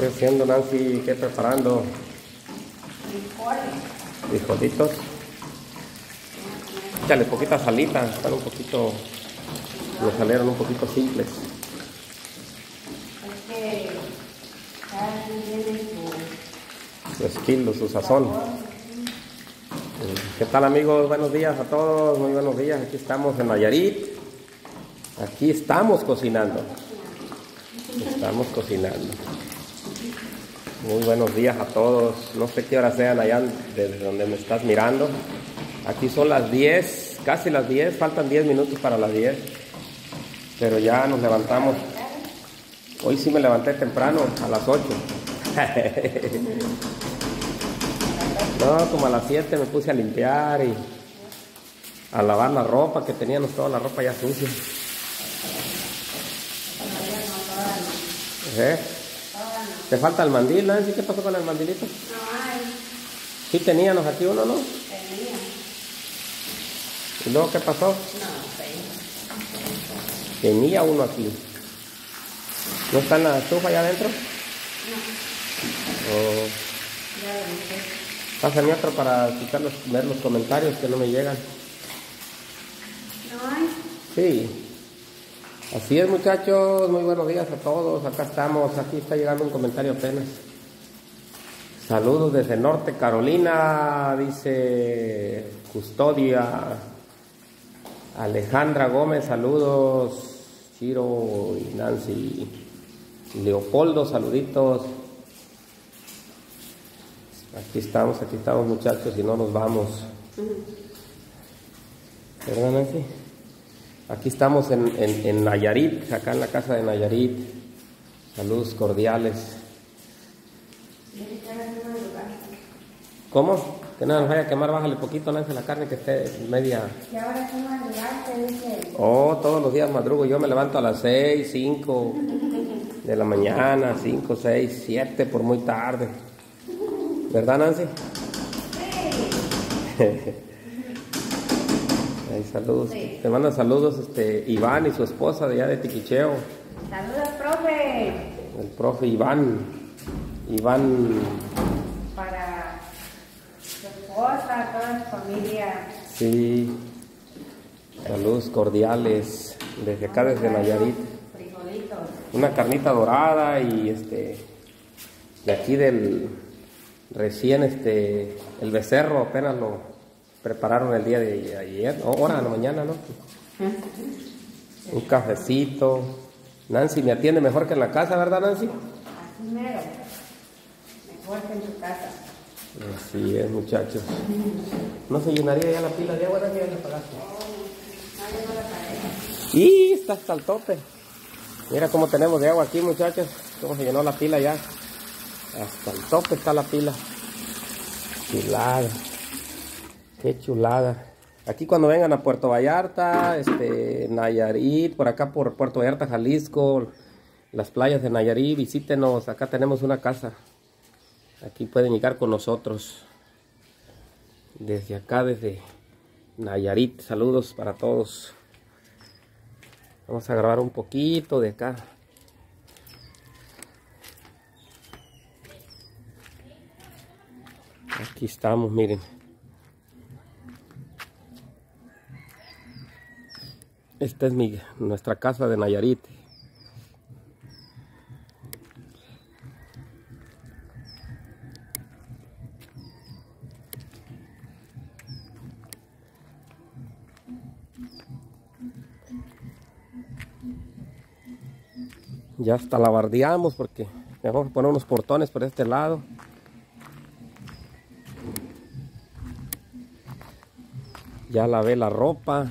estoy haciendo, Nancy? ¿Qué preparando? Frijolitos. Échale poquita salita, están un poquito, me salieron un poquito simples. Su estilo, su sazón. ¿Qué tal amigos? Buenos días a todos, muy buenos días. Aquí estamos en Nayarit. Aquí estamos cocinando. Estamos cocinando. Muy buenos días a todos. No sé qué hora sean allá desde donde me estás mirando. Aquí son las 10, casi las 10, faltan 10 minutos para las 10. Pero ya nos levantamos. Hoy sí me levanté temprano, a las 8. No, como a las 7 me puse a limpiar y a lavar la ropa, que teníamos toda la ropa ya sucia. ¿Eh? ¿Te falta el mandil, Nancy? ¿Qué pasó con el mandilito? No hay. Sí teníamos aquí uno, ¿no? Tenía. ¿Y luego qué pasó? No sé. Tenía uno aquí. ¿No está en la estufa allá adentro? No. O Ya lo dije. pásame otro para los, ver los comentarios que no me llegan. No hay. Sí. Así es, muchachos. Muy buenos días a todos. Acá estamos. Aquí está llegando un comentario apenas. Saludos desde Norte Carolina, dice Custodia. Alejandra Gómez, saludos. Chiro y Nancy. Leopoldo, saluditos. Aquí estamos, aquí estamos, muchachos, y no nos vamos. ¿Verdad, Nancy? Aquí estamos en, en, en Nayarit, acá en la casa de Nayarit. Saludos cordiales. ¿Cómo? Que nada nos vaya a quemar, bájale poquito, Nancy, la carne que esté media. Y ahora es que dice. Oh, todos los días madrugo. Yo me levanto a las 6, 5 de la mañana, 5, 6, 7 por muy tarde. ¿Verdad, Nancy? Saludos. Sí. Te mandan saludos este, Iván y su esposa de allá de Tiquicheo. Saludos, profe. El profe Iván. Iván, Para su esposa, toda su familia. sí. Saludos cordiales desde acá, desde Nayarit. Frijolitos. Una carnita dorada y este. De aquí del. Recién este. El becerro apenas lo prepararon el día de ayer. No, ahora, en la mañana, ¿no? Un cafecito. Nancy me atiende mejor que en la casa, ¿verdad, Nancy? Así mero. Mejor que en tu casa. Así es, muchachos. ¿No se llenaría ya la pila de agua? Nancy? Ya la. No, no. Y está hasta el tope. Mira cómo tenemos de agua aquí, muchachos. Cómo se llenó la pila ya. Hasta el tope está la pila. Qué chulada. Aquí cuando vengan a Puerto Vallarta, este, Nayarit, por acá por Puerto Vallarta, Jalisco, las playas de Nayarit, visítenos. Acá tenemos una casa. Aquí pueden llegar con nosotros. Desde acá, desde Nayarit. Saludos para todos. Vamos a grabar un poquito de acá. Aquí estamos, miren. Esta es nuestra casa de Nayarit. Ya hasta la bardeamos porque le vamos poner unos portones por este lado. Ya lavé la ropa.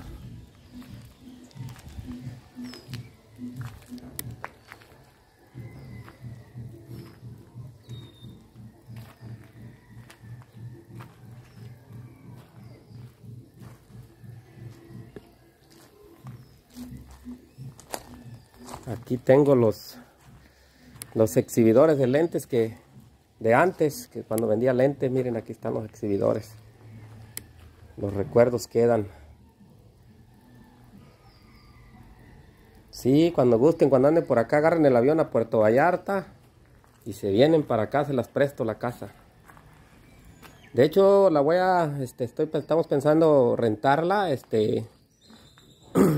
Aquí tengo los los exhibidores de lentes que de antes, que cuando vendía lentes, miren aquí están los exhibidores. Los recuerdos quedan. Sí, cuando gusten, cuando anden por acá, agarren el avión a Puerto Vallarta Y se vienen para acá, se las presto la casa. De hecho, la voy a, este, estoy, estamos pensando rentarla, este,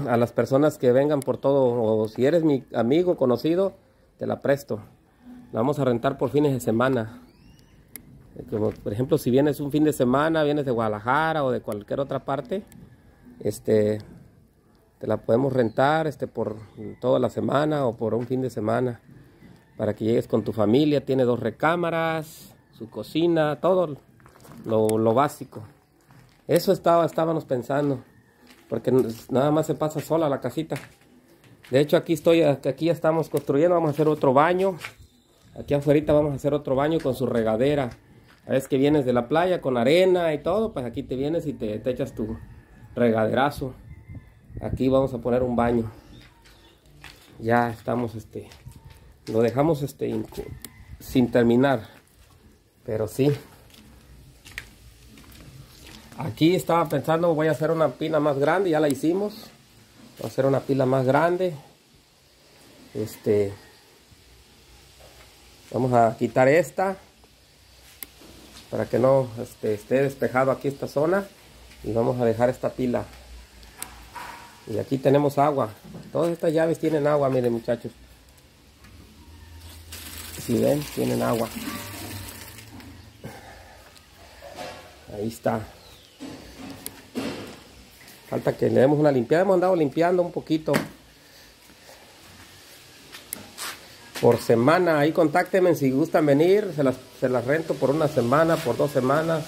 a las personas que vengan por todo, o si eres mi amigo, conocido, te la presto. La vamos a rentar por fines de semana. Como, por ejemplo, si vienes un fin de semana, vienes de Guadalajara o de cualquier otra parte, este, te la podemos rentar este, por toda la semana o por un fin de semana para que llegues con tu familia. Tiene dos recámaras, su cocina, todo lo, básico. Eso estaba, estábamos pensando, porque nada más se pasa sola la casita. De hecho, aquí estoy, aquí ya estamos construyendo, vamos a hacer otro baño. Aquí afuera vamos a hacer otro baño con su regadera. A que vienes de la playa con arena y todo, pues aquí te vienes y te, te echas tu regaderazo. Aquí vamos a poner un baño. Ya estamos, este, lo dejamos, este, sin terminar. Pero sí. Aquí estaba pensando, voy a hacer una pila más grande, ya la hicimos. Voy a hacer una pila más grande. Este, vamos a quitar esta para que no este, esté despejado aquí esta zona. Y vamos a dejar esta pila. Y aquí tenemos agua. Todas estas llaves tienen agua miren muchachos. Si ven tienen agua. Ahí está falta que le demos una limpiada. Hemos andado limpiando un poquito. Por semana. Ahí contáctenme si gustan venir, se las, se las rento por una semana, por dos semanas.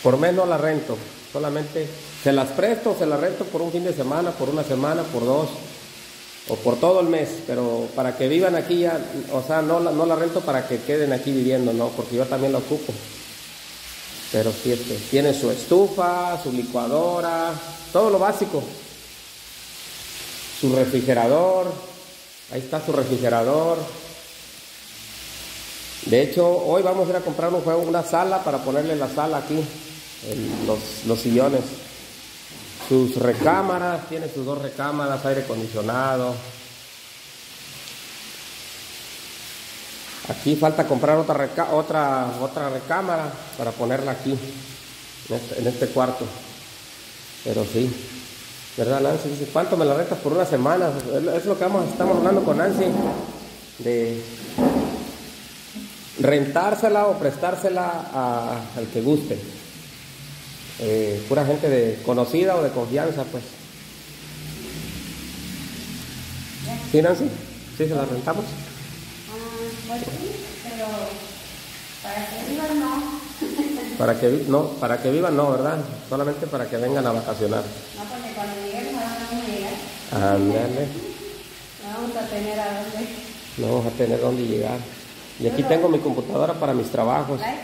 Por menos la rento, solamente se las presto, se las rento por un fin de semana, por una semana, por dos. O por todo el mes, pero para que vivan aquí ya, o sea, no la, no la rento para que queden aquí viviendo, no, porque yo también la ocupo. Pero sí, este, tiene su estufa, su licuadora, todo lo básico. Su refrigerador, Ahí está su refrigerador. De hecho, hoy vamos a ir a comprar un juego, una sala para ponerle la sala aquí, los, los sillones. Sus recámaras, tiene sus dos recámaras, aire acondicionado. Aquí falta comprar otra, otra, otra recámara para ponerla aquí, en este, en este cuarto. Pero sí. ¿Verdad, Nancy? Dice, ¿cuánto me la rentas por una semana? Es lo que estamos hablando con Nancy, de rentársela o prestársela al que guste. Eh, pura gente de conocida o de confianza, pues. ¿Sí, Nancy? ¿Sí se la rentamos? Pues sí, pero para que vivan no. para que no, para que vivan no, ¿verdad? Solamente para que vengan a vacacionar. Ándale. No vamos a tener a dónde. No vamos a tener dónde llegar. Y aquí tengo mi computadora para mis trabajos. ¿Ah?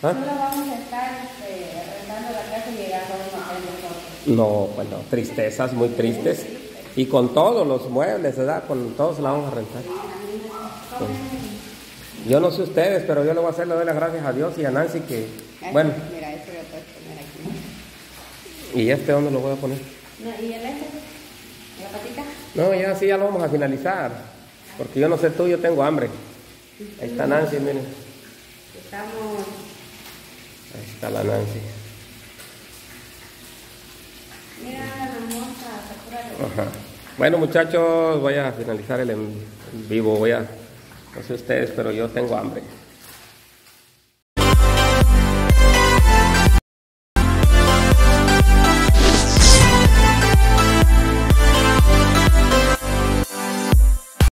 Solo vamos a estar este, rentando la casa y llegando a un No, bueno, tristezas muy tristes. Y con todos los muebles, ¿verdad? Con todos la vamos a rentar. Yo no sé ustedes, pero yo lo voy a hacer, le doy las gracias a Dios y a Nancy que, bueno. Mira, este lo puedes poner aquí. ¿Y este dónde lo voy a poner? No, ¿Y el este? No, ya sí, ya lo vamos a finalizar. Porque yo no sé tú, yo tengo hambre. Ahí está Nancy, miren. Estamos. Ahí está la Nancy. Mira la Ajá. Bueno, muchachos, voy a finalizar el en vivo. Voy a. No sé ustedes, pero yo tengo hambre.